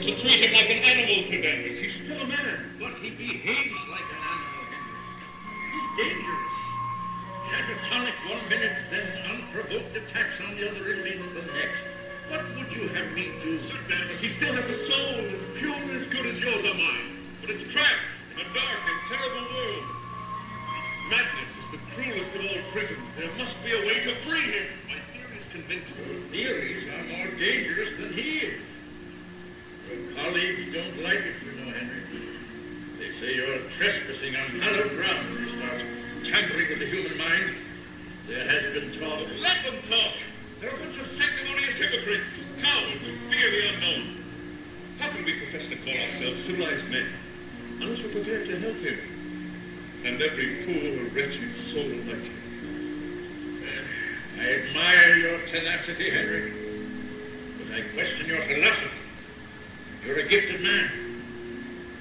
to treat him like an animal today. He's still a man, but he behaves like an animal. He's dangerous. Catatonic one minute, then unprovoked attacks on the other inmates the next. What would you have me do? Sir Danvers, he still has a soul as pure and as good as yours or mine. But it's trapped in a dark and terrible world. Madness is the cruelest of all prisons. There must be a way to free him. My theories convince me. Theories are more dangerous than he is. Your don't like it, you know, Henry. They say you're trespassing on hallowed ground when you start tampering with the human mind. There has been talk. Let them talk. They're a bunch of sanctimonious hypocrites, cowards who fear the unknown. How can we profess to call ourselves civilized men unless we're prepared to help him and every poor, wretched soul like him? Eh, I admire your tenacity, Henry, but I question your philosophy. You're a gifted man.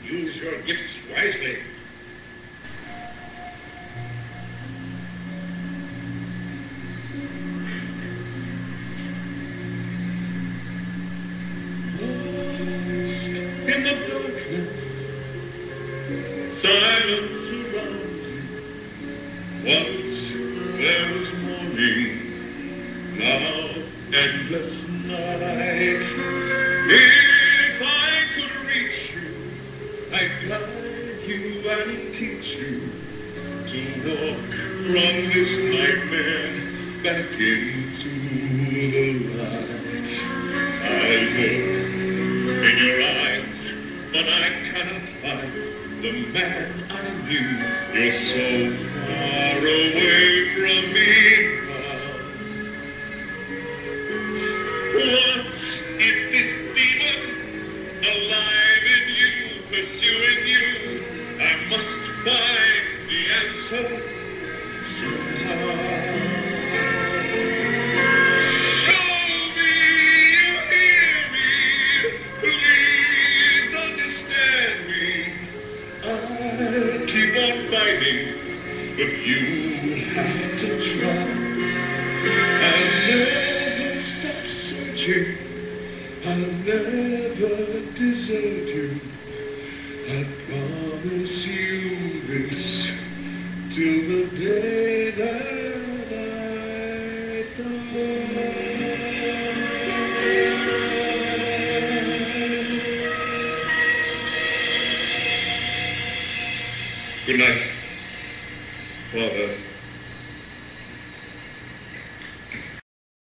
Use your gifts wisely. In the darkness, silence surrounds you. Once there was morning, now endless night. Teach you to walk from this nightmare back into the light. I look in your eyes, but I cannot find the man I knew. You're so far away from me now. What is this demon alive in you, pursuing but you have to try. I'll never stop searching. I'll never desert you. I promise you this till the day that I die. Good night, 嗯。